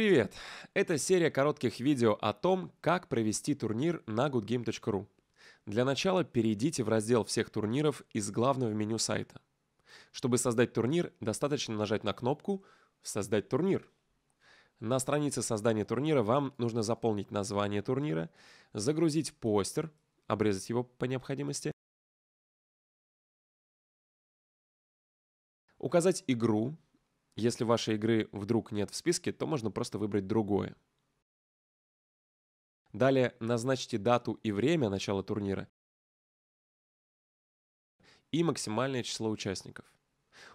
Привет! Это серия коротких видео о том, как провести турнир на goodgame.ru. Для начала перейдите в раздел всех турниров из главного меню сайта. Чтобы создать турнир, достаточно нажать на кнопку «Создать турнир». На странице создания турнира вам нужно заполнить название турнира, загрузить постер, обрезать его по необходимости, указать игру, если вашей игры вдруг нет в списке, то можно просто выбрать другое. Далее назначьте дату и время начала турнира и максимальное число участников.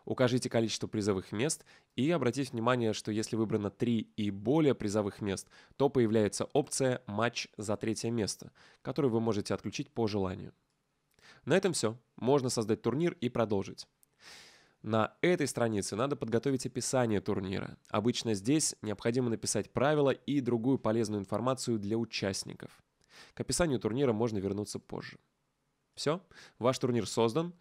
Укажите количество призовых мест и обратите внимание, что если выбрано 3 и более призовых мест, то появляется опция «Матч за третье место», которую вы можете отключить по желанию. На этом все. Можно создать турнир и продолжить. На этой странице надо подготовить описание турнира. Обычно здесь необходимо написать правила и другую полезную информацию для участников. К описанию турнира можно вернуться позже. Все, ваш турнир создан.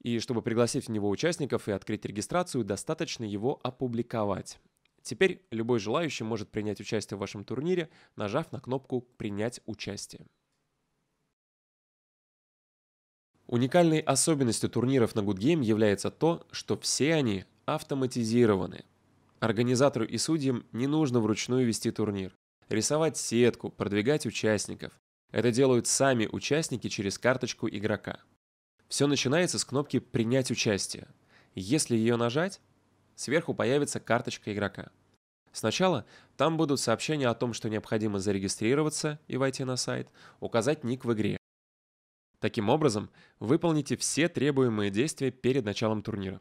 И чтобы пригласить в него участников и открыть регистрацию, достаточно его опубликовать. Теперь любой желающий может принять участие в вашем турнире, нажав на кнопку «Принять участие». Уникальной особенностью турниров на Good Game является то, что все они автоматизированы. Организатору и судьям не нужно вручную вести турнир, рисовать сетку, продвигать участников. Это делают сами участники через карточку игрока. Все начинается с кнопки «Принять участие». Если ее нажать, сверху появится карточка игрока. Сначала там будут сообщения о том, что необходимо зарегистрироваться и войти на сайт, указать ник в игре, Таким образом, выполните все требуемые действия перед началом турнира.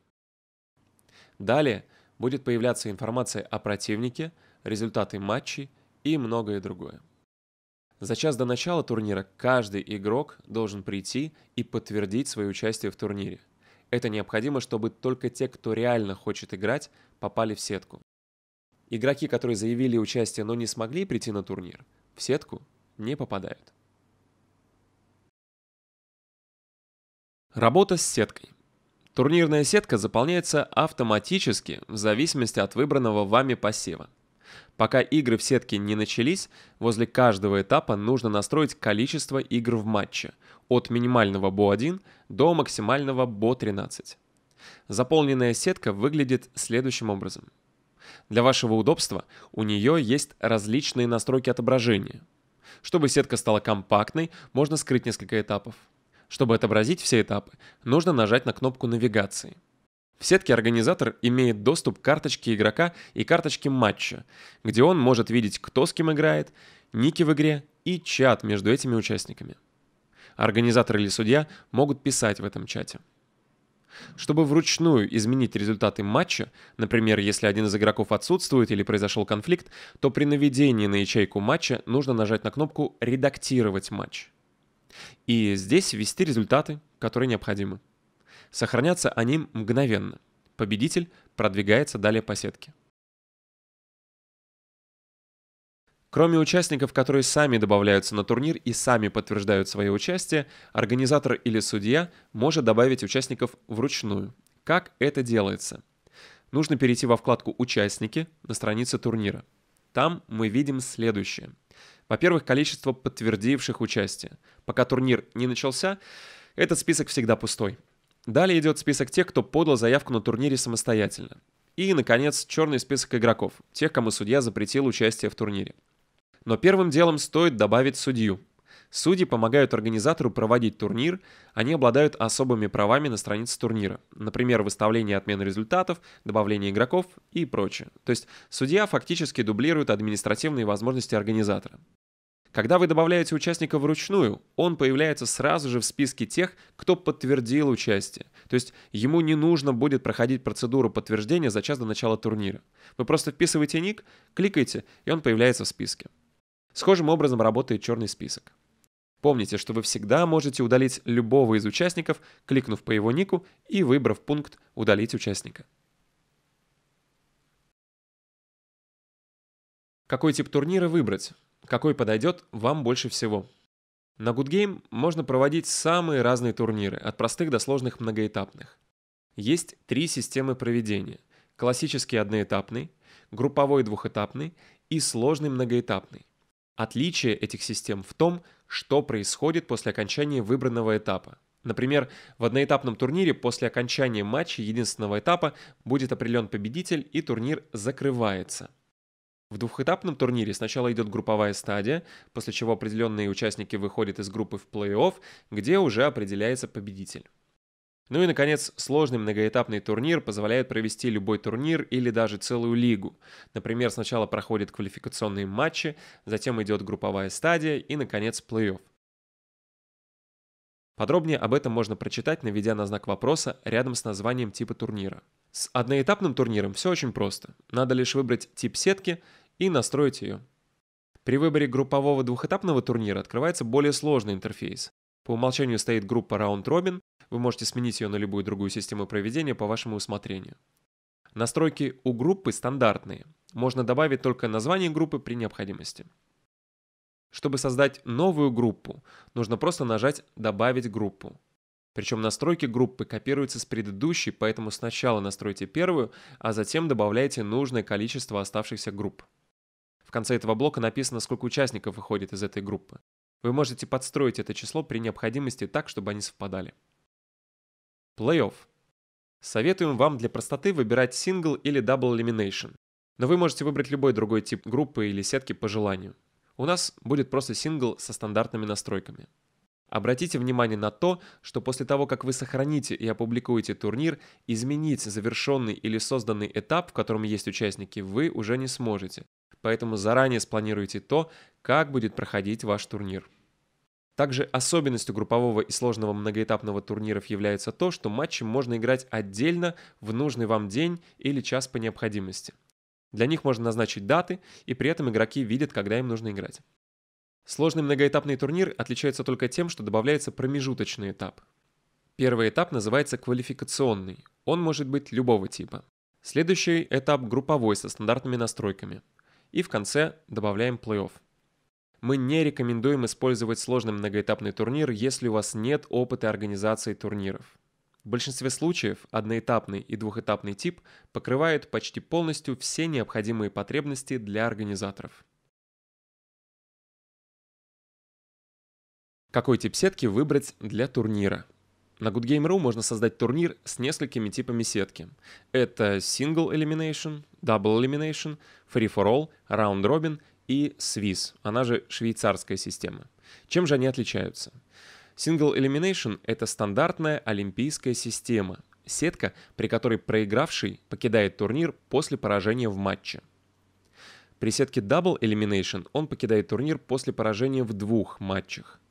Далее будет появляться информация о противнике, результаты матчей и многое другое. За час до начала турнира каждый игрок должен прийти и подтвердить свое участие в турнире. Это необходимо, чтобы только те, кто реально хочет играть, попали в сетку. Игроки, которые заявили участие, но не смогли прийти на турнир, в сетку не попадают. Работа с сеткой. Турнирная сетка заполняется автоматически в зависимости от выбранного вами посева. Пока игры в сетке не начались, возле каждого этапа нужно настроить количество игр в матче от минимального BO1 до максимального BO13. Заполненная сетка выглядит следующим образом. Для вашего удобства у нее есть различные настройки отображения. Чтобы сетка стала компактной, можно скрыть несколько этапов. Чтобы отобразить все этапы, нужно нажать на кнопку навигации. В сетке организатор имеет доступ к карточке игрока и карточке матча, где он может видеть, кто с кем играет, ники в игре и чат между этими участниками. Организатор или судья могут писать в этом чате. Чтобы вручную изменить результаты матча, например, если один из игроков отсутствует или произошел конфликт, то при наведении на ячейку матча нужно нажать на кнопку «Редактировать матч». И здесь ввести результаты, которые необходимы. Сохранятся они мгновенно. Победитель продвигается далее по сетке. Кроме участников, которые сами добавляются на турнир и сами подтверждают свое участие, организатор или судья может добавить участников вручную. Как это делается? Нужно перейти во вкладку «Участники» на странице турнира. Там мы видим следующее – во-первых, количество подтвердивших участие. Пока турнир не начался, этот список всегда пустой. Далее идет список тех, кто подал заявку на турнире самостоятельно. И, наконец, черный список игроков, тех, кому судья запретил участие в турнире. Но первым делом стоит добавить судью. Судьи помогают организатору проводить турнир, они обладают особыми правами на странице турнира, например, выставление отмены результатов, добавление игроков и прочее. То есть судья фактически дублирует административные возможности организатора. Когда вы добавляете участника вручную, он появляется сразу же в списке тех, кто подтвердил участие. То есть ему не нужно будет проходить процедуру подтверждения за час до начала турнира. Вы просто вписываете ник, кликаете, и он появляется в списке. Схожим образом работает черный список. Помните, что вы всегда можете удалить любого из участников, кликнув по его нику и выбрав пункт «Удалить участника». Какой тип турнира выбрать? Какой подойдет вам больше всего. На Good Game можно проводить самые разные турниры, от простых до сложных многоэтапных. Есть три системы проведения. Классический одноэтапный, групповой двухэтапный и сложный многоэтапный. Отличие этих систем в том, что происходит после окончания выбранного этапа. Например, в одноэтапном турнире после окончания матча единственного этапа будет определен победитель и турнир закрывается. В двухэтапном турнире сначала идет групповая стадия, после чего определенные участники выходят из группы в плей-офф, где уже определяется победитель. Ну и, наконец, сложный многоэтапный турнир позволяет провести любой турнир или даже целую лигу. Например, сначала проходят квалификационные матчи, затем идет групповая стадия и, наконец, плей-офф. Подробнее об этом можно прочитать, наведя на знак вопроса рядом с названием типа турнира. С одноэтапным турниром все очень просто. Надо лишь выбрать тип сетки и настроить ее. При выборе группового двухэтапного турнира открывается более сложный интерфейс. По умолчанию стоит группа Round Robin, вы можете сменить ее на любую другую систему проведения по вашему усмотрению. Настройки у группы стандартные. Можно добавить только название группы при необходимости. Чтобы создать новую группу, нужно просто нажать «Добавить группу». Причем настройки группы копируются с предыдущей, поэтому сначала настройте первую, а затем добавляйте нужное количество оставшихся групп. В конце этого блока написано, сколько участников выходит из этой группы. Вы можете подстроить это число при необходимости так, чтобы они совпадали. Плей-офф. Советуем вам для простоты выбирать Single или Double Elimination. Но вы можете выбрать любой другой тип группы или сетки по желанию. У нас будет просто сингл со стандартными настройками. Обратите внимание на то, что после того, как вы сохраните и опубликуете турнир, изменить завершенный или созданный этап, в котором есть участники, вы уже не сможете. Поэтому заранее спланируйте то, как будет проходить ваш турнир. Также особенностью группового и сложного многоэтапного турниров является то, что матчи можно играть отдельно в нужный вам день или час по необходимости. Для них можно назначить даты, и при этом игроки видят, когда им нужно играть. Сложный многоэтапный турнир отличается только тем, что добавляется промежуточный этап. Первый этап называется квалификационный. Он может быть любого типа. Следующий этап групповой со стандартными настройками. И в конце добавляем плей-офф. Мы не рекомендуем использовать сложный многоэтапный турнир, если у вас нет опыта организации турниров. В большинстве случаев одноэтапный и двухэтапный тип покрывают почти полностью все необходимые потребности для организаторов. Какой тип сетки выбрать для турнира? На GoodGame.ru можно создать турнир с несколькими типами сетки. Это Single Elimination, Double Elimination, Free for All, Round Robin и Swiss, она же швейцарская система. Чем же они отличаются? Single Elimination – это стандартная олимпийская система, сетка, при которой проигравший покидает турнир после поражения в матче. При сетке Double Elimination он покидает турнир после поражения в двух матчах.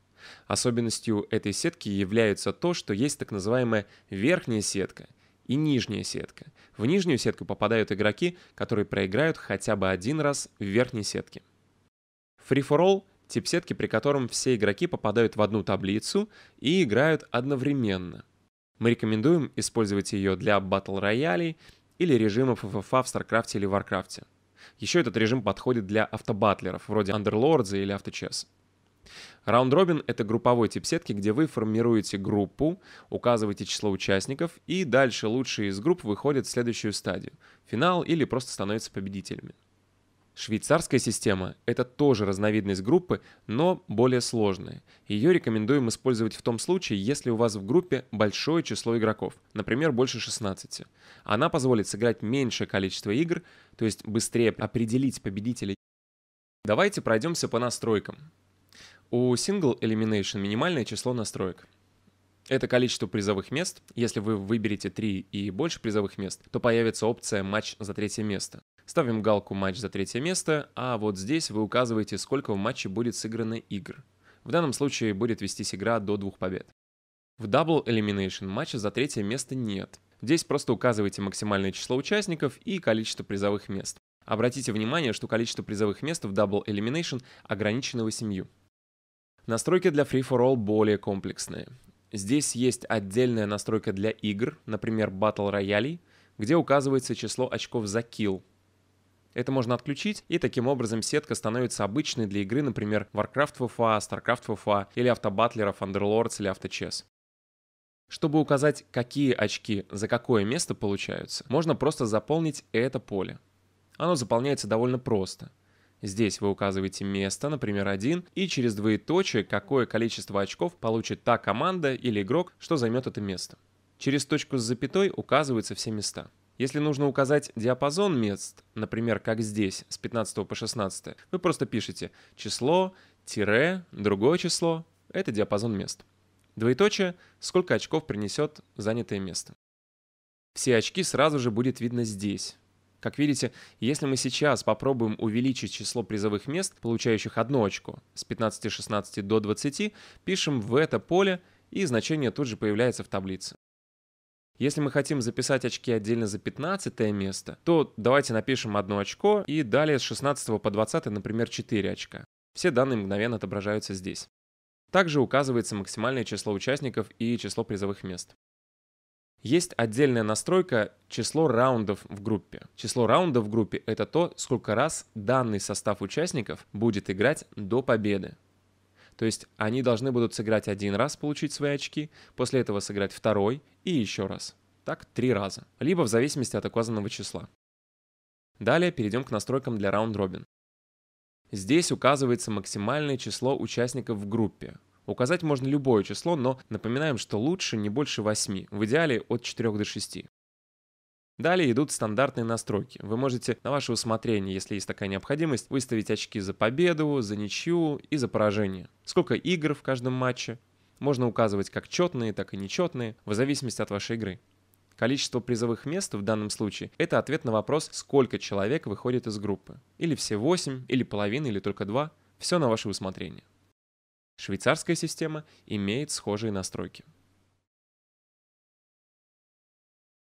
Особенностью этой сетки является то, что есть так называемая верхняя сетка и нижняя сетка. В нижнюю сетку попадают игроки, которые проиграют хотя бы один раз в верхней сетке. Free for All Тип сетки, при котором все игроки попадают в одну таблицу и играют одновременно. Мы рекомендуем использовать ее для батл роялей или режимов FFA в StarCraft или Warcraft. Еще этот режим подходит для автобатлеров, вроде Underlords или AutoChess. Раунд Робин — это групповой тип сетки, где вы формируете группу, указываете число участников, и дальше лучшие из групп выходят в следующую стадию — финал или просто становятся победителями. Швейцарская система – это тоже разновидность группы, но более сложная. Ее рекомендуем использовать в том случае, если у вас в группе большое число игроков, например, больше 16. Она позволит сыграть меньшее количество игр, то есть быстрее определить победителей. Давайте пройдемся по настройкам. У Single Elimination минимальное число настроек. Это количество призовых мест. Если вы выберете 3 и больше призовых мест, то появится опция «Матч за третье место». Ставим галку «Матч за третье место», а вот здесь вы указываете, сколько в матче будет сыграно игр. В данном случае будет вестись игра до двух побед. В Double Elimination матча за третье место нет. Здесь просто указываете максимальное число участников и количество призовых мест. Обратите внимание, что количество призовых мест в Double Elimination ограничено 8. Настройки для Free for All более комплексные. Здесь есть отдельная настройка для игр, например, Battle Royale, где указывается число очков за килл, это можно отключить, и таким образом сетка становится обычной для игры, например, Warcraft FFA, StarCraft FFA или автобатлеров Underlords или авточес. Чтобы указать, какие очки за какое место получаются, можно просто заполнить это поле. Оно заполняется довольно просто. Здесь вы указываете место, например, 1, и через двоеточие, какое количество очков получит та команда или игрок, что займет это место. Через точку с запятой указываются все места. Если нужно указать диапазон мест, например, как здесь, с 15 по 16, вы просто пишете число, тире, другое число, это диапазон мест. Двоеточие, сколько очков принесет занятое место. Все очки сразу же будет видно здесь. Как видите, если мы сейчас попробуем увеличить число призовых мест, получающих одно очко, с 15-16 до 20, пишем в это поле, и значение тут же появляется в таблице. Если мы хотим записать очки отдельно за 15 место, то давайте напишем одно очко и далее с 16 по 20, например, 4 очка. Все данные мгновенно отображаются здесь. Также указывается максимальное число участников и число призовых мест. Есть отдельная настройка число раундов в группе. Число раундов в группе — это то, сколько раз данный состав участников будет играть до победы. То есть они должны будут сыграть один раз, получить свои очки, после этого сыграть второй и еще раз. Так три раза. Либо в зависимости от указанного числа. Далее перейдем к настройкам для раунд-робин. Здесь указывается максимальное число участников в группе. Указать можно любое число, но напоминаем, что лучше не больше 8, в идеале от 4 до 6. Далее идут стандартные настройки. Вы можете на ваше усмотрение, если есть такая необходимость, выставить очки за победу, за ничью и за поражение. Сколько игр в каждом матче. Можно указывать как четные, так и нечетные, в зависимости от вашей игры. Количество призовых мест в данном случае – это ответ на вопрос, сколько человек выходит из группы. Или все 8, или половина, или только 2. Все на ваше усмотрение. Швейцарская система имеет схожие настройки.